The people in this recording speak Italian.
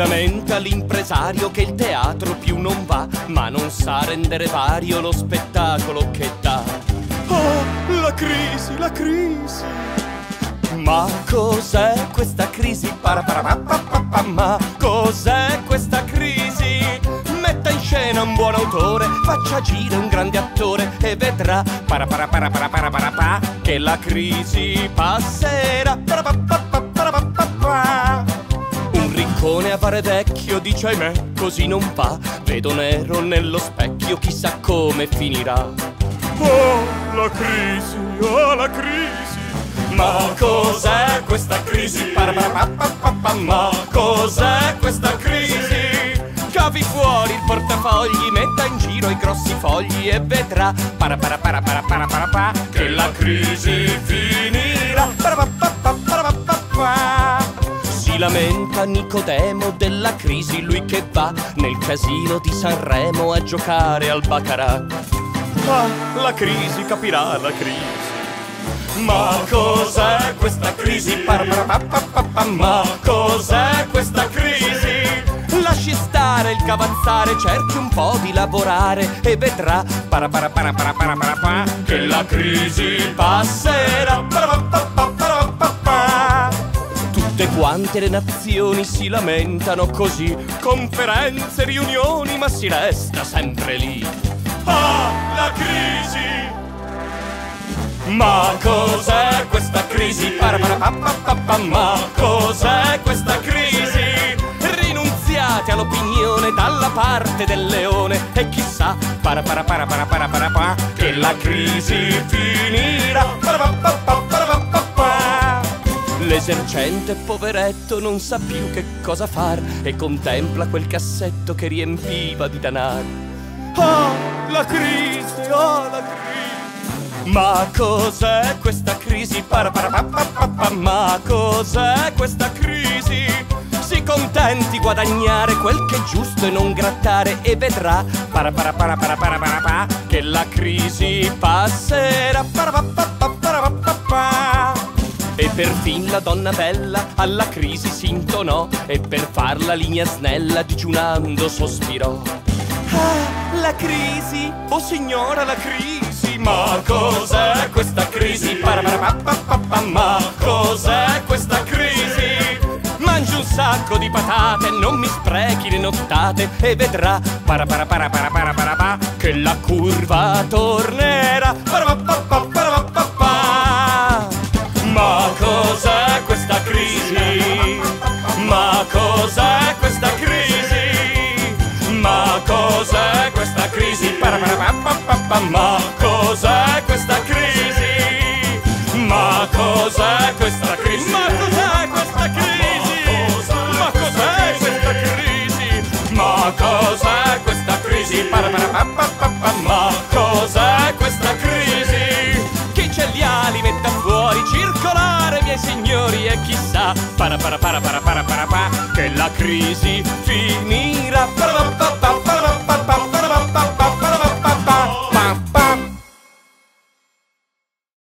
lamenta l'impresario che il teatro più non va, ma non sa rendere vario lo spettacolo che dà. Oh, la crisi, la crisi. Ma cos'è questa crisi? Ma cos'è questa crisi? Metta in scena un buon autore, faccia agire un grande attore e vedrà paraparaparaparaparapapa che la crisi passerà. Parapapapapapapa. Fare vecchio dice ahimè così non va, vedo nero nello specchio chissà come finirà. Oh, la crisi, oh la crisi. Ma cos'è questa crisi? Ma cos'è questa crisi? Cavi fuori il portafogli, metta in giro i grossi fogli e vedrà paraparaparaparaparapapa che la crisi finirà. Si lamenta Nicodemo della crisi, lui che va nel casino di Sanremo a giocare al baccarat. Ah, la crisi capirà la crisi. Ma cos'è questa crisi? Ma cos'è questa crisi? Lasci stare il cavazzare, cerchi un po' di lavorare e vedrà paraparaparaparaparapapa che la crisi passerà. Parapapapapapa. Quante le nazioni si lamentano così, conferenze, riunioni, ma si resta sempre lì. Ah, la crisi! Ma cos'è questa crisi? Ma cos'è questa crisi? Rinunziate all'opinione dalla parte del leone e chissà paraparaparaparaparapapa che la crisi finirà. Parapapapapapapa. L'esercente poveretto non sa più che cosa far e contempla quel cassetto che riempiva di danaro. Oh, la crisi, oh, la crisi! Ma cos'è questa crisi? Paraparapapapapa, Ma cos'è questa crisi? Si contenti guadagnare quel che è giusto e non grattare e vedrà paraparaparaparaparapapa che la crisi passerà. Parapapapapapapa. E perfin la donna bella alla crisi si intonò e per far la linea snella digiunando sospirò. Ah, la crisi, oh signora la crisi, ma cos'è questa crisi? Ma cos'è questa crisi? Mangi un sacco di patate, non mi sprechi le nottate e vedrà paraparaparaparaparapapa che la curva tornerà. Parapapapapapapa. Ma cos'è questa crisi? Ma cos'è questa crisi? Ma cos'è questa crisi? Ma cos'è questa crisi? Ma cos'è questa crisi? Ma cos'è questa crisi? Chi c'è gli ali metta fuori, circolare miei signori e chissà para para para para para para pa, che la crisi finirà. Para,